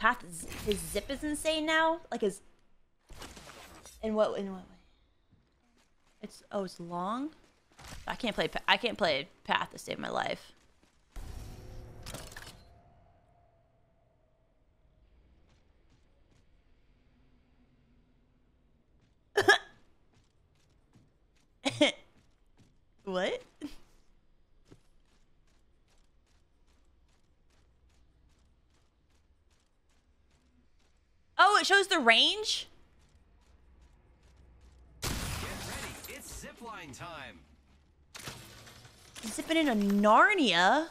path, his zip is insane now. Like his. In what in what way? It's oh, it's long. I can't play. I can't play path to save my life. what? it shows the range? Get ready. It's zipline time. Zipping into Narnia?